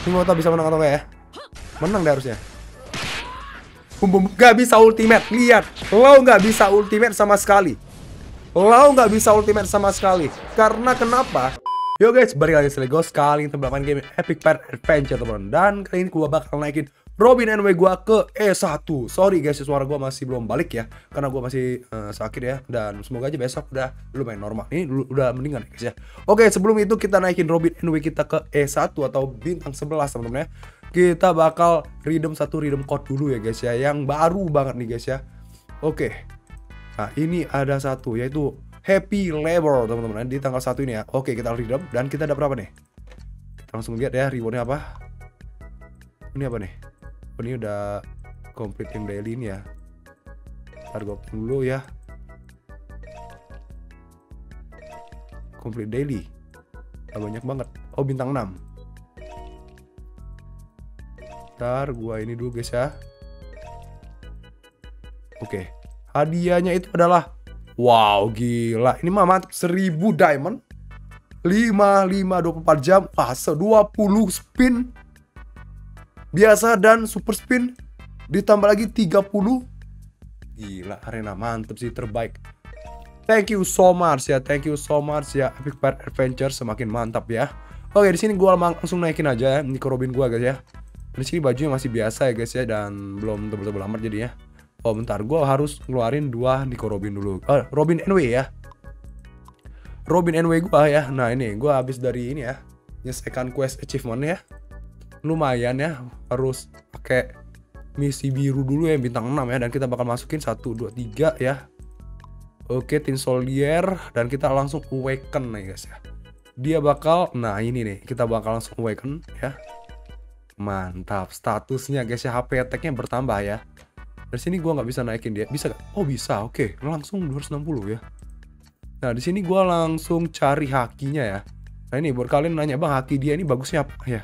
Ini tau bisa menang atau enggak ya? Menang deh harusnya. Bum bum gak bisa ultimate. Lihat, lo nggak bisa ultimate sama sekali. Lo nggak bisa ultimate sama sekali. Karena kenapa? Yo guys, balik lagi Selego sekali belakang game Epic Pet Adventure teman Dan kali ini gua bakal naikin Robin NW gua ke E1 Sorry guys, suara gua masih belum balik ya Karena gua masih uh, sakit ya Dan semoga aja besok udah lumayan normal Ini udah mendingan guys ya Oke, sebelum itu kita naikin Robin NW kita ke E1 atau bintang 11 teman-teman ya Kita bakal redeem satu redeem code dulu ya guys ya Yang baru banget nih guys ya Oke Nah, ini ada satu yaitu Happy Labor teman-teman di tanggal satu ini ya. Oke, kita redeem dan kita dapat berapa nih? Langsung lihat ya rewardnya apa. Ini apa nih? Ini udah complete yang daily ini ya. Ntar gue dulu ya. Complete daily. Udah banyak banget. Oh, bintang 6. Ntar gua ini dulu guys ya. Oke. Hadiahnya itu adalah Wow, gila. Ini mah mantap. 1000 diamond. 5, 5, 24 jam. Fase 20 spin. Biasa dan super spin. Ditambah lagi 30. Gila, arena mantep sih. Terbaik. Thank you so much ya. Thank you so much ya. Epic Pet Adventure semakin mantap ya. Oke, di sini gua langsung naikin aja ya. Robin gua guys ya. Di sini bajunya masih biasa ya guys ya. Dan belum tebel-tebel amat jadinya. Oh bentar, gue harus ngeluarin dua Nico Robin dulu. Uh, Robin NW ya. Robin NW gue ya. Nah ini gue habis dari ini ya, nyelesaikan quest achievement ya. Lumayan ya, harus pakai misi biru dulu ya bintang 6 ya dan kita bakal masukin 1 2 3 ya. Oke, Tin Soldier dan kita langsung awaken nih guys ya. Dia bakal nah ini nih, kita bakal langsung awaken ya. Mantap, statusnya guys ya HP attack-nya bertambah ya. Dari sini gue nggak bisa naikin dia. Bisa gak? Oh bisa, oke. Langsung 260 ya. Nah di sini gue langsung cari hakinya ya. Nah ini buat kalian nanya bang haki dia ini bagusnya apa ya?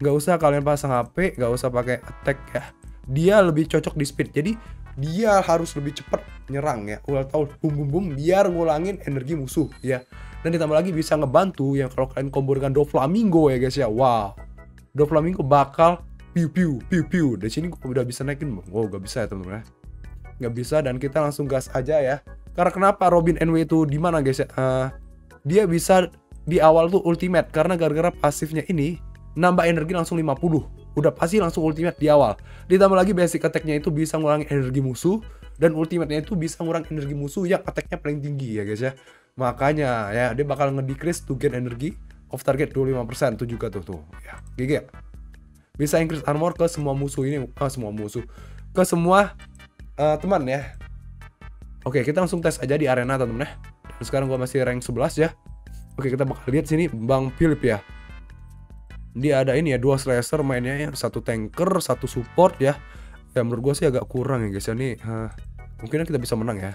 Gak usah kalian pasang HP, gak usah pakai attack ya. Dia lebih cocok di speed. Jadi dia harus lebih cepat nyerang ya. Udah tahu bum bum bum biar ngulangin energi musuh ya. Dan ditambah lagi bisa ngebantu yang kalau kalian combo dengan Doflamingo ya guys ya. Wow. Doflamingo bakal piu piu piu piu dari sini gue udah bisa naikin wow gak bisa ya teman-teman ya nggak bisa dan kita langsung gas aja ya karena kenapa Robin NW itu di mana guys ya uh, dia bisa di awal tuh ultimate karena gara-gara pasifnya ini nambah energi langsung 50 udah pasti langsung ultimate di awal. Ditambah lagi basic attack-nya itu bisa ngurangi energi musuh dan ultimate-nya itu bisa ngurangi energi musuh yang attack-nya paling tinggi ya guys ya. Makanya ya dia bakal ngedecrease to gain energi of target 25% tuh juga tuh tuh. Ya gigi. Ya bisa increase armor ke semua musuh ini ah, semua musuh. Ke semua uh, teman ya. Oke kita langsung tes aja di arena teman-teman ya. Sekarang gua masih rank 11 ya. Oke kita bakal lihat sini Bang Philip ya dia ada ini ya dua slasher mainnya ya. Satu tanker satu support ya. Ya menurut gua sih agak kurang ya guys ya. Nih uh, mungkin kita bisa menang ya.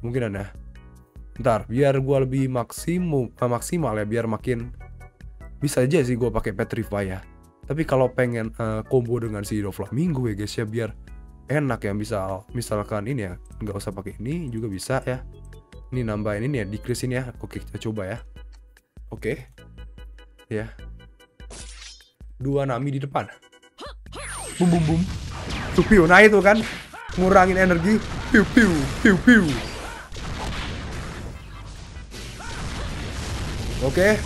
Mungkin ada ntar biar gua lebih maksimum uh, maksimal ya biar makin bisa aja sih gua pakai petrify ya. Tapi kalau pengen uh, combo dengan si Doflamingo ya guys ya biar enak ya misal misalkan ini ya. Nggak usah pakai ini juga bisa ya. Ini nambahin ini ya decrease ini ya. Oke kita coba ya. Oke. Ya dua nami di depan. Bum bum bum. Tuh piu nah itu kan. Ngurangin energi. Piu piu piu piu. Oke.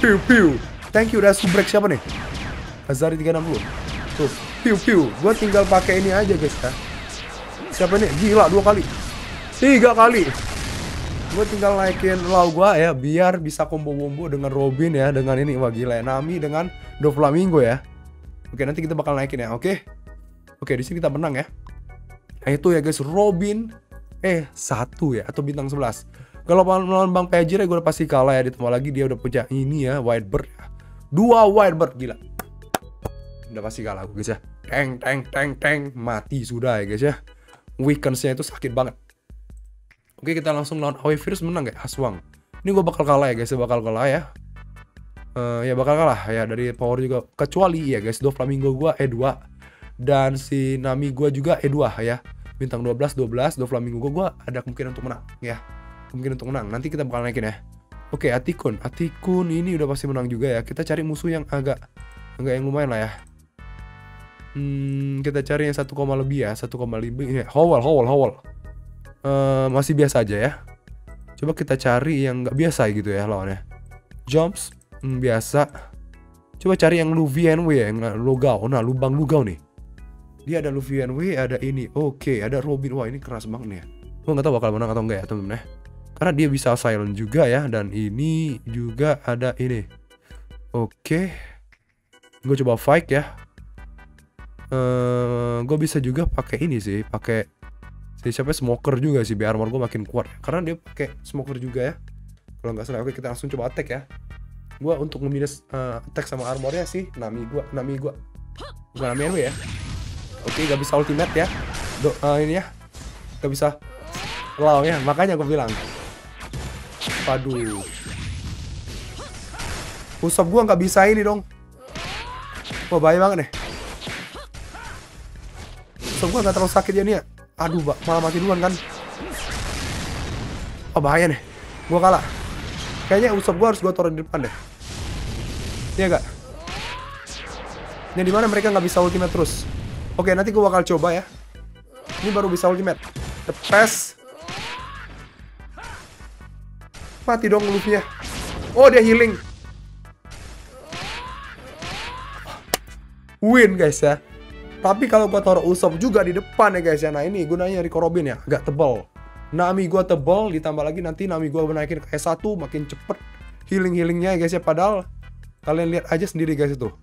Piu piu. Thank you udah subrek siapa nih? Azari 360 tuh piu piu. Gue tinggal pakai ini aja guys ya. Siapa nih? Gila dua kali. Tiga kali gue tinggal naikin lau gue ya biar bisa combo-combo dengan Robin ya dengan ini wah gila ya Nami dengan Doflamingo ya. Oke nanti kita bakal naikin ya oke? Oke di sini kita menang ya. Nah, itu ya guys Robin eh satu ya atau bintang 11 kalau melawan Bang Pejir ya gue udah pasti kalah ya ditambah lagi dia udah punya ini ya Whitebird ya. Dua Whitebird gila. Udah pasti kalah gue guys ya. Teng teng teng teng mati sudah ya guys ya. Weakensnya itu sakit banget oke kita langsung lawan AW Virus menang ya Aswang. Ini gue bakal kalah ya guys. Bakal kalah ya. Uh, ya bakal kalah. Ya dari power juga. Kecuali ya guys do flamingo gue E2 dan si Nami gue juga E2 ya. Bintang 12 12 do flamingo gue ada kemungkinan untuk menang ya. Kemungkinan untuk menang. Nanti kita bakal naikin ya. Oke, Atikun. Atikun ini udah pasti menang juga ya. Kita cari musuh yang agak Enggak yang lumayan lah ya. Hmm, kita cari yang 1, lebih ya, 1, lebih. Ya, Howell, Howell, Howell. Uh, masih biasa aja ya. Coba kita cari yang nggak biasa gitu ya lawannya. Jumps, hmm, biasa. Coba cari yang Luvienwe ya, yang Lugau. Nah, lubang Lugau nih. Dia ada Luvienwe, ada ini. Oke, okay, ada Robin. Wah, ini keras banget nih ya. Gue nggak tahu bakal menang atau enggak ya, temen-temen ya. Karena dia bisa silent juga ya, dan ini juga ada ini. Oke. Okay. Gue coba fight ya. Uh, eh, gue bisa juga pakai ini sih, pakai si siapa smoker juga sih biar armor gue makin kuat. Karena dia pakai smoker juga ya. Kalau nggak salah oke kita langsung coba attack ya. Gue untuk nge-minus uh, attack sama armornya sih nami gue nami gue bukan nami lu ya? Oke gak bisa ultimate ya. Do, uh, ini ya. Gak bisa law ya makanya gue bilang. Waduh. Usap gue nggak bisa ini dong. Wah bahaya banget nih. Usap gue nggak terlalu sakit ya nih ya Aduh, malah mati duluan kan. Oh, bahaya nih. Gua kalah. Kayaknya usap gua harus gua taruh di depan deh. Iya gak? Ini di mana mereka nggak bisa ultimate terus. Oke, nanti gua bakal coba ya. Ini baru bisa ultimate. The pass. Mati dong Luffy-nya. Oh, dia healing. Win guys ya. Tapi kalau gua taruh Usop juga di depan ya guys ya. Nah ini gunanya Rico Robin ya, agak tebal. Nami gua tebal, ditambah lagi nanti Nami gua naikin ke S1 makin cepet healing-healingnya ya guys ya. Padahal kalian lihat aja sendiri guys itu.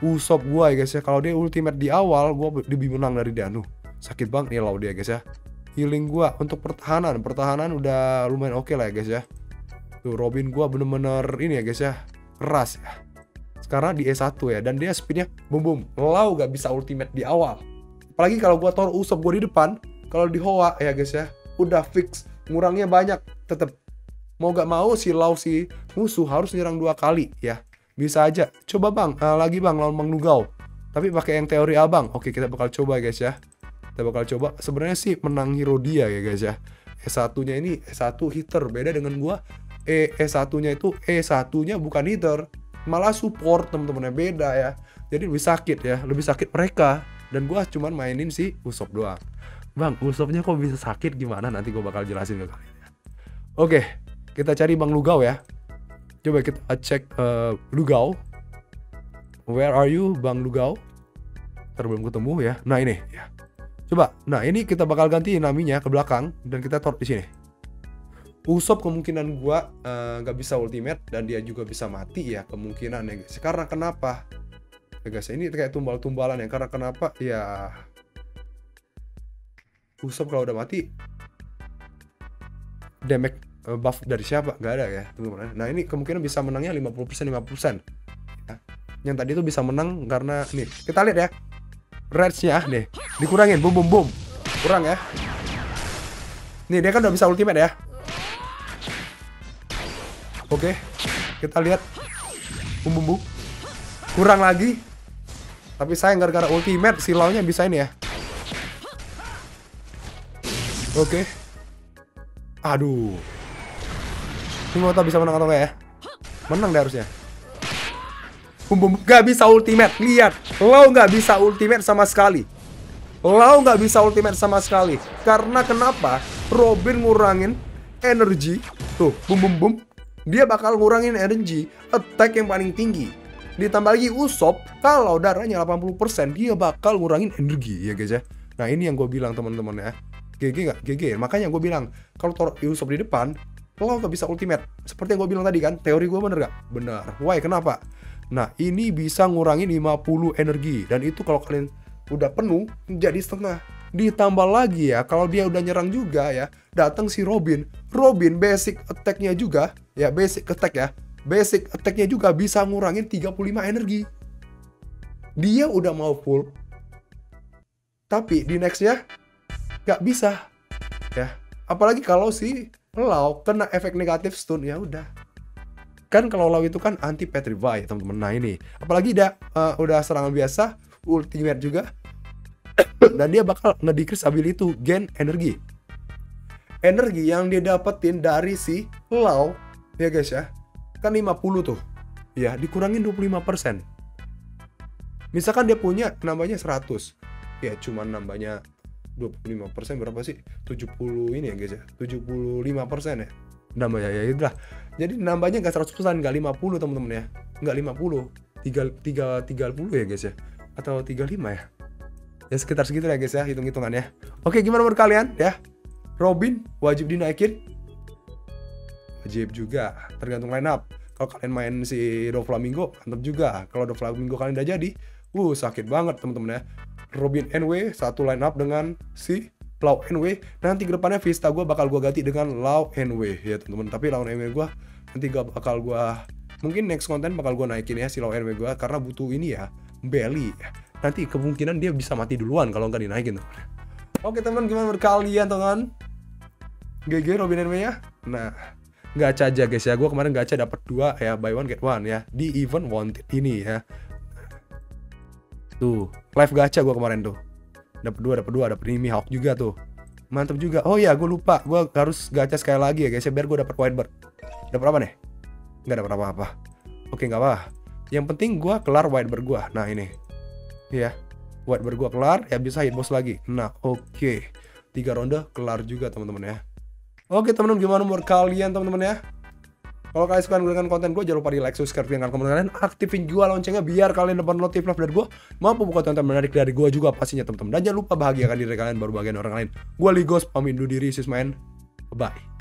Usop gua ya guys ya. Kalau dia ultimate di awal, gua lebih menang dari dia. Nuh, sakit banget nih law dia guys ya. Healing gua untuk pertahanan, pertahanan udah lumayan oke okay lah ya guys ya. Tuh Robin gua bener-bener ini ya guys ya, keras ya karena di E1 ya dan dia speednya boom boom lau gak bisa ultimate di awal. Apalagi kalau gua taruh usop gua di depan kalau di Hoa ya guys ya udah fix ngurangnya banyak tetep. Mau gak mau si lau si musuh harus nyerang dua kali ya. Bisa aja. Coba bang uh, lagi bang lawan bang Nugau. Tapi pakai yang teori abang. Oke kita bakal coba guys ya. Kita bakal coba. Sebenarnya sih menang hero dia ya guys ya. E1 nya ini E1 hitter. Beda dengan gua E E1 nya itu E1 nya bukan hitter malah support temen-temennya beda ya. Jadi lebih sakit ya lebih sakit mereka. Dan gue cuman mainin si Usop doang. Bang Usopnya kok bisa sakit? Gimana? Nanti gue bakal jelasin ke kalian ya. oke kita cari bang Lugau ya. Coba kita cek uh, Lugau. Where are you bang Lugau? Terbelum ketemu ya. Nah ini. Ya. Coba. Nah ini kita bakal ganti naminya ke belakang dan kita taruh di sini Usop kemungkinan gua eh, nggak uh, bisa ultimate dan dia juga bisa mati ya kemungkinan ya guys. Karena kenapa? Ya guys, ini kayak tumbal-tumbalan ya. Karena kenapa? Ya Usop kalau udah mati damage uh, buff dari siapa? Gak ada ya, teman-teman. Nah, ini kemungkinan bisa menangnya 50% 50%. Ya. Yang tadi itu bisa menang karena nih, kita lihat ya. Reds-nya nih, dikurangin bum bum bum. Kurang ya. Nih, dia kan udah bisa ultimate ya Oke, kita lihat bum bum. Kurang lagi. Tapi sayang gara-gara ultimate silaunya bisa ini ya. Oke. Aduh. Ini mau bisa menang atau enggak ya? Menang deh harusnya. Bum bum gak bisa ultimate. Lihat, lo nggak bisa ultimate sama sekali. Lo nggak bisa ultimate sama sekali. Karena kenapa? Robin ngurangin energi. Tuh, bum bum bum dia bakal ngurangin energi attack yang paling tinggi. Ditambah lagi Usop, kalau darahnya 80%, dia bakal ngurangin energi ya guys ya. Nah ini yang gue bilang teman-teman ya. GG gak? GG. Makanya gue bilang, kalau taruh Usop di depan, lo gak bisa ultimate. Seperti yang gue bilang tadi kan, teori gue bener gak? Bener. Why? Kenapa? Nah ini bisa ngurangin 50 energi. Dan itu kalau kalian udah penuh, jadi setengah ditambah lagi ya kalau dia udah nyerang juga ya datang si Robin Robin basic attacknya juga ya basic attack ya. Basic attacknya juga bisa ngurangin 35 energi. Dia udah mau full. Tapi di nextnya nggak bisa. Ya apalagi kalau si Lau kena efek negatif stun ya udah. Kan kalau Lau itu kan anti petrify teman-teman. Nah ini. Apalagi dia uh, udah serangan biasa ultimate juga. Dan dia bakal ngedecrease ability itu gain energi. Energi yang dia dapetin dari si Lau ya guys ya kan 50 tuh ya dikurangin 25% Misalkan dia punya nambahnya 100. Ya cuman nambahnya 25% berapa sih? 70 ini ya guys ya. 75% ya. Nambahnya ya udah. Jadi nambahnya nggak 100%, nggak 50 teman-teman ya. Nggak 50. 3 3 30 ya guys ya. Atau 35 ya. Ya sekitar segitu ya guys ya hitung-hitungannya. Oke, gimana menurut kalian ya? Robin wajib dinaikin? Wajib juga, tergantung line up. Kalau kalian main si Do Flamingo, mantap juga. Kalau Do Flamingo kalian udah jadi, uh sakit banget teman-teman ya. Robin NW satu line up dengan si Lau NW. Nanti ke depannya Vista gue bakal gue ganti dengan Lau NW ya teman-teman. Tapi Lau NW gue nanti gak bakal gue mungkin next konten bakal gue naikin ya si Lau NW gue karena butuh ini ya belly. Nanti kemungkinan dia bisa mati duluan kalau nggak dinaikin teman. Oke teman gimana menurut kalian teman? GG Robin NW ya. Nah gacha aja guys ya. Gue kemarin gacha dapat dua ya. Buy one get one ya. Di event wanted ini ya. Tuh. Live gacha gue kemarin tuh. Dapat dua dapat dua. Dapat ini Mihawk juga tuh. Mantap juga. Oh ya gue lupa. Gue harus gacha sekali lagi ya guys ya. Biar gue dapat whitebird. Dapat apa nih nggak dapat apa-apa. Oke nggak apa yang penting gue kelar whitebird gue nah ini. Ya whitebird gue kelar ya bisa hit boss lagi. Nah oke. Tiga ronde kelar juga teman-teman ya Oke teman-teman gimana menurut kalian teman-teman ya? Kalau kalian suka dengan konten gue jangan lupa di like, subscribe, dan komen kalian aktifin juga loncengnya biar kalian dapat notif dari gue maupun buka konten menarik dari gue juga pastinya teman-teman. Dan jangan lupa bahagiakan diri kalian baru bagian orang lain. Gue Ligos pamit dulu diri sis main. Bye.